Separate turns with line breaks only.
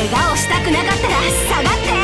怪我をしたくなかったら下がって